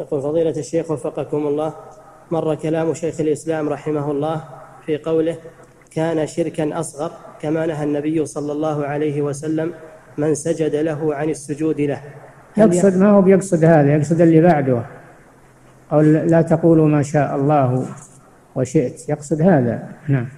يقول فضيلة الشيخ وفقكم الله مر كلام شيخ الإسلام رحمه الله في قوله كان شركا أصغر كما نهى النبي صلى الله عليه وسلم من سجد له عن السجود له. يقصد ما هو بيقصد هذا؟ يقصد اللي بعده. أو لا تقولوا ما شاء الله وشئت. يقصد هذا. نعم.